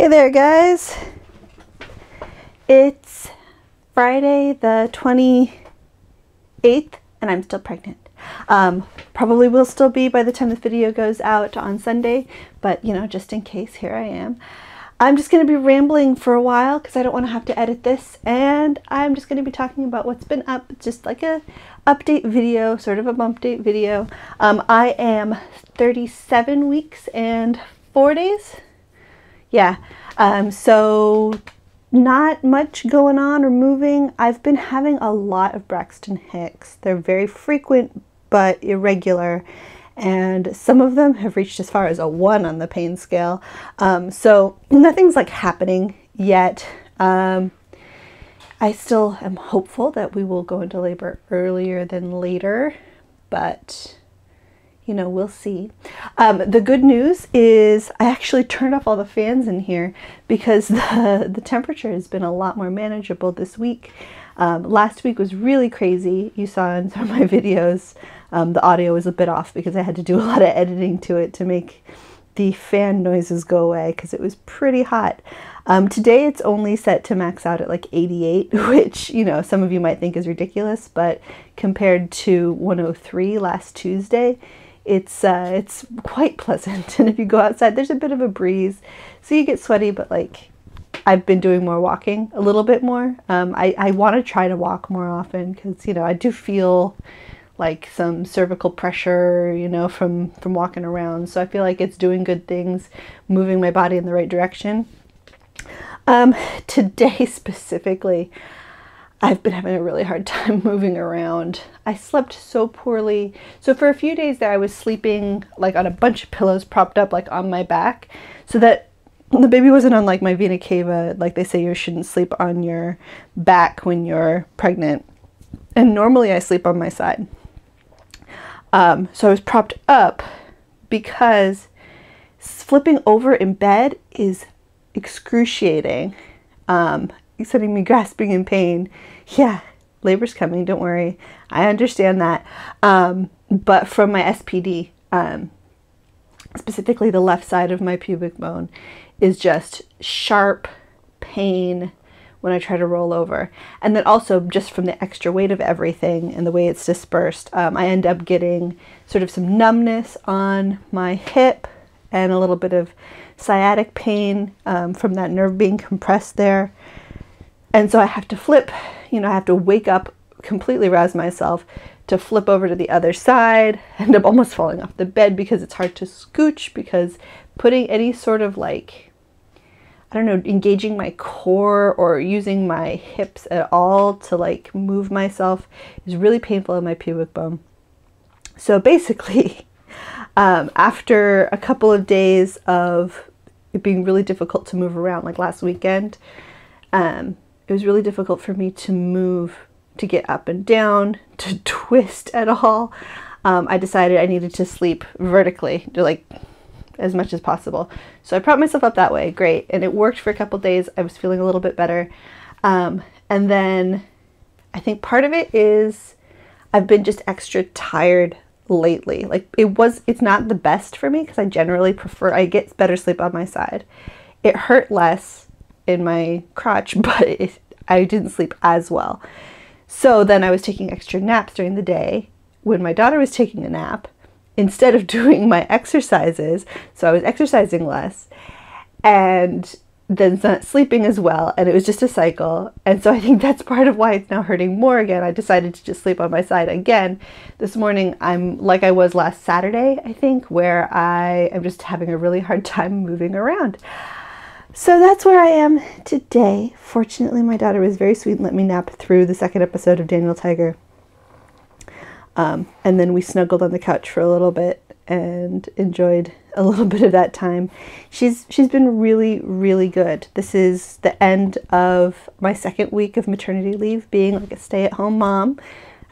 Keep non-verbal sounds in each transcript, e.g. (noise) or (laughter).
Hey there, guys. It's Friday the 28th, and I'm still pregnant. Um, probably will still be by the time this video goes out on Sunday, but you know, just in case, here I am. I'm just going to be rambling for a while because I don't want to have to edit this, and I'm just going to be talking about what's been up, just like a update video, sort of a bumpdate video. Um, I am 37 weeks and four days. Yeah, um, so not much going on or moving. I've been having a lot of Braxton Hicks. They're very frequent but irregular, and some of them have reached as far as a one on the pain scale. Um, so nothing's like happening yet. Um, I still am hopeful that we will go into labor earlier than later, but you know, we'll see. Um, the good news is I actually turned off all the fans in here because (laughs) the, the temperature has been a lot more manageable this week. Um, last week was really crazy. You saw in (laughs) some of my videos, um, the audio was a bit off because I had to do a lot of editing to it to make the fan noises go away because it was pretty hot. Um, today it's only set to max out at like 88, (laughs) which, you know, some of you might think is ridiculous, but compared to 103 last Tuesday, it's uh, it's quite pleasant. (laughs) And if you go outside, there's a bit of a breeze, so you get sweaty. But like, I've been doing more walking, a little bit more. Um, I I want to try to walk more often because you know I do feel like some cervical pressure, you know, from from walking around. So I feel like it's doing good things, moving my body in the right direction. Um, (laughs) today specifically, I've been having a really hard (laughs) time moving around. I slept so poorly. So for a few days there I was sleeping like on a bunch of pillows propped up like on my back so that the baby wasn't on like my vena cava like they say you shouldn't sleep on your back when you're pregnant. And normally I sleep on my side. Um, so I was propped up because flipping over in bed is excruciating. Um, sending me grasping in pain. Yeah, labor's coming, don't worry. I understand that. Um, but from my SPD, um, specifically the left side of my pubic bone, is just sharp pain when I try to roll over. And then also just from the extra weight of everything and the way it's dispersed, um, I end up getting sort of some numbness on my hip and a little bit of sciatic pain um, from that nerve being compressed there. And so I have to flip, you know, I have to wake up, completely rouse myself to flip over to the other side, (laughs) end up almost falling off the bed because it's hard to scooch because putting any sort of like, I don't know, engaging my core or using my hips at all to like move myself is really painful in my pubic bone. So basically, (laughs) um, after a couple of days of it being really difficult to move around, like last weekend, um, it was really difficult for me to move, to get up and down, to (laughs) twist at all. Um, I decided I needed to sleep vertically, like as much as possible. So I propped myself up that way, great, and it worked for a couple days. I was feeling a little bit better, um, and then I think part of it is I've been just extra tired lately. Like it was, it's not the best for me because I generally prefer I get better sleep on my side. It hurt less in my crotch, (laughs) but it, I didn't sleep as well. So then I was taking extra naps during the day when my daughter was taking a nap instead of (laughs) doing my exercises. So I was exercising less and then not sleeping as well. And it was just a cycle. And so I think (laughs) that's part of why it's now hurting more again. I decided to just sleep on my side again. This morning, I'm like I was last Saturday, I think, where I am just having a really hard time moving around. So that's where I am today. Fortunately, my daughter was very sweet and let me nap through the second episode of Daniel Tiger. Um, and then we snuggled on the couch for a little bit and enjoyed a little (laughs) bit of that time. She's she's been really really good. This is the end of my second week of maternity leave, being like a stay-at-home mom.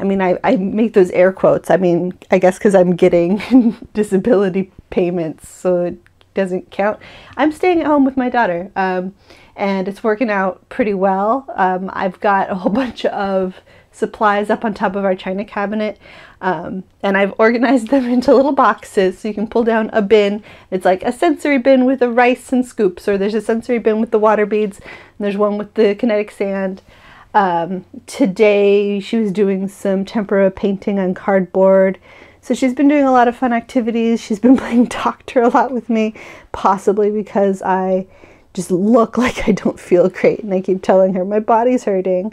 I mean, I, I make those air quotes. I mean, I guess because I'm getting (laughs) disability payments, so it doesn't count. I'm staying at home with my daughter, um, and it's working out pretty well. Um, I've got a whole (laughs) bunch of supplies up on top of our china cabinet. Um, and I've organized them into little boxes so you can pull down a bin. It's like a sensory bin with the rice and scoops, or there's a sensory bin with the water beads, and there's one with the kinetic sand. Um, today she was doing some tempera painting on cardboard. So she's been doing a lot of fun activities. She's been (laughs) playing doctor a lot with me, possibly because I just look (laughs) like I don't feel great. And I keep telling her my body's hurting.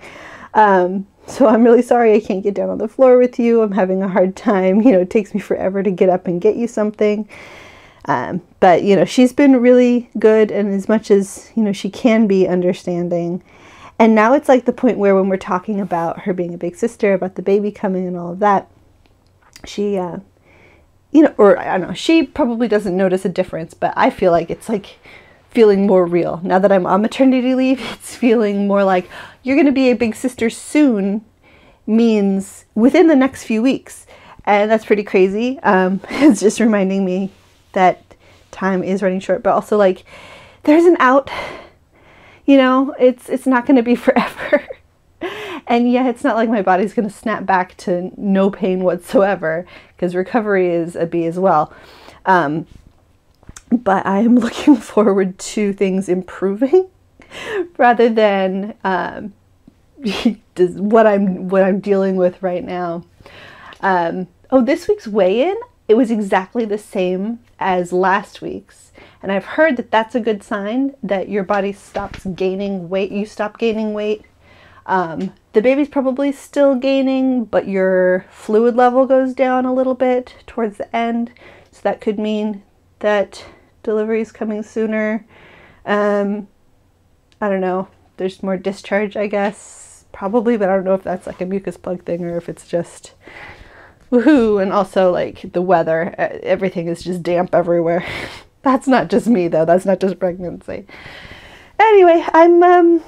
Um, so I'm really sorry I can't get down on the floor with you. I'm having a hard time. (laughs) You know, it takes me forever to get up and get you something. Um, but, you know, she's been really good and as much as, you know, she can be understanding. And now it's like the point where when we're talking about her being a big sister, about the baby coming and all of that, she, uh, you know, or I don't know, she probably doesn't notice a difference, but I feel like it's like feeling more real. Now that I'm on maternity leave, (laughs) it's feeling more like you're going to be a big sister soon means within the next few weeks. And that's pretty crazy. Um, (laughs) it's just reminding me that time is running short, but also like there's an out. You know, it's it's not going to be (laughs) forever. And yeah, it's not like my body's going to snap back to no pain whatsoever because recovery is a B as well. Um, but I am (laughs) looking forward to things improving (laughs) rather than um, (laughs) what I'm what I'm dealing with right now. Um, oh, this week's weigh-in it was exactly the same as last week's, and I've heard that that's a good sign that your body stops gaining weight. You stop gaining weight. Um, the baby's probably still gaining, but your fluid level goes down a little bit towards the end, so that could mean that delivery is coming sooner. Um, I don't know. There's more discharge, I guess. Probably, but I don't know if that's like a mucus plug thing or if it's just woohoo. And also, like the weather, everything is just damp everywhere. (laughs) that's not just me, though. That's not just pregnancy. Anyway, I'm um,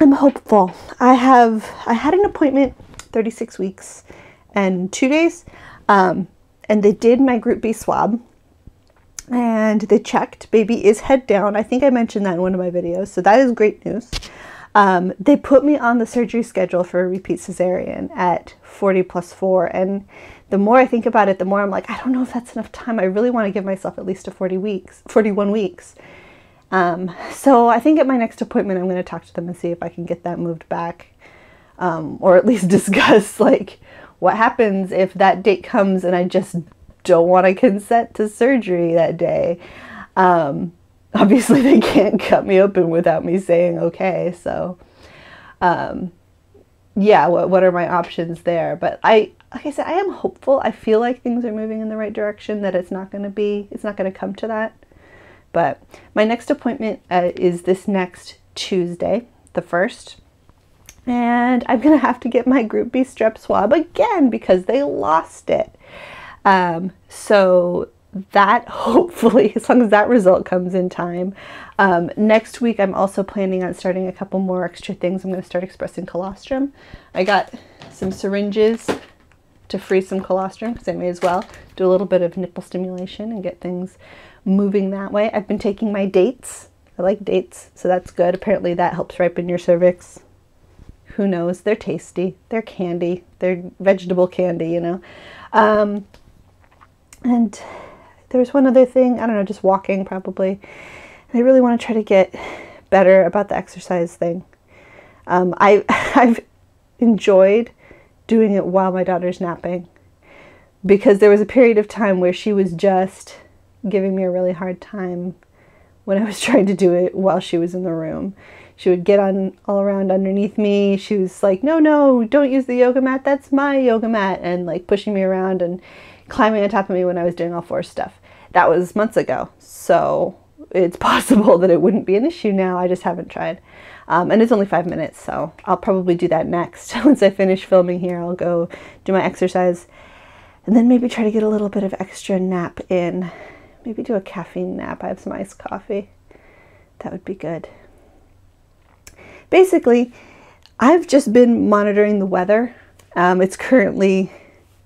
I'm hopeful. I have I had an appointment 36 weeks and two days, um, and they did my Group B swab and they checked. Baby is head down. I think i mentioned that in one of my videos so that is great news. Um, they put me on the surgery schedule for a repeat cesarean at 40 plus 4 and the more i think about it the more i'm like i don't know if that's enough time. I really want to give myself at least a 40 weeks 41 weeks um, so i think at my next appointment i'm going to talk to them and see if i can get that moved back um, or at least (laughs) discuss like what happens if that date comes and i just don't want to consent to surgery that day. Um, obviously, (laughs) they can't cut me open without me saying okay. So, um, yeah, what, what are my options there? But I, like I said, I am hopeful. I feel like things are moving in the right direction, that it's not going to be, it's not going to come to that. But my next appointment uh, is this next Tuesday, the 1st. And I'm going to have to get my Group B strep swab again because they lost it. Um, so that (laughs) hopefully, as long as that result comes in time. Um, next week, I'm also planning on starting a couple more extra things. I'm going to start expressing colostrum. I got some syringes to freeze some colostrum because I may as well do a little bit of nipple stimulation and get things moving that way. I've been taking my dates. I like dates, so that's good. Apparently, that helps ripen your cervix. Who knows? They're tasty. They're candy. They're vegetable candy, you know. Um, and there's one other thing, I don't know, just walking probably. And I really want to try to get better about the exercise thing. Um, (laughs) I, I've enjoyed doing it while my daughter's napping because there was a period of time where she was just giving me a really hard time when I was (laughs) trying to do it while she was in the room. She would get on all around underneath me. She was like, no, no, don't use the yoga mat. That's my yoga mat. And like pushing me around. And climbing on top of me when I was doing all four stuff. That was months ago, so it's (laughs) possible that it wouldn't be an issue now. I just haven't tried. Um, and it's only five minutes, so I'll probably do that next. (laughs) Once I finish filming here, I'll go do my exercise and then maybe try to get a little bit of extra nap in. Maybe do a caffeine nap. I have some iced coffee. That would be good. Basically, I've just been monitoring the weather. Um, it's currently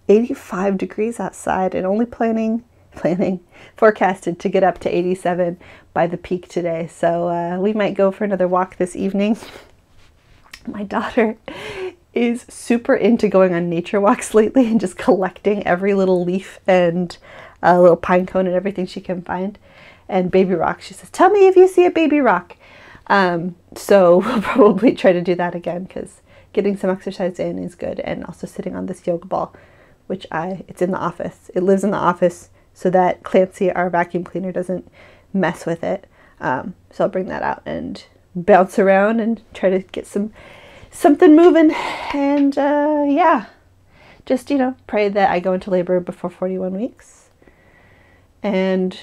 85 degrees outside and only planning (laughs) planning forecasted to get up to 87 by the peak today so uh, we might go for another walk this evening (laughs) my daughter is super into going on nature walks (laughs) lately and just collecting every little leaf and a little pine cone and everything she can find. And baby rock, she says, Tell me if you see a baby rock. Um, so (laughs) we'll probably try to do that again because getting some exercise in is good. And also sitting on this yoga ball, which I, it's in the office. It lives in the office so that Clancy, our vacuum cleaner, doesn't mess with it. Um, so I'll bring that out and bounce around and try to get some something moving. And uh, yeah, just you know, pray that I go into labor before 41 weeks, and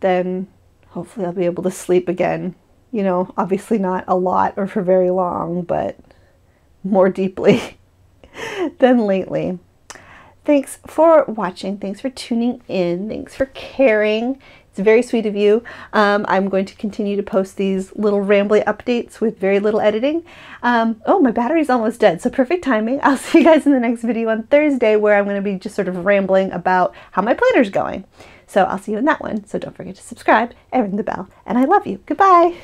then hopefully I'll be able to sleep again. You know, obviously not a lot or for very long, but more deeply (laughs) than lately. Thanks for watching. Thanks for tuning in. Thanks for caring. It's very sweet of you. Um, I'm going to continue to post these little rambly updates with very little editing. Um, oh, my battery's almost dead, so perfect timing. I'll (laughs) see you guys in the next video on Thursday where I'm going to be just sort of rambling about how my planner's going. So I'll see you in that one. So don't forget to subscribe and ring the bell. And I love you. Goodbye.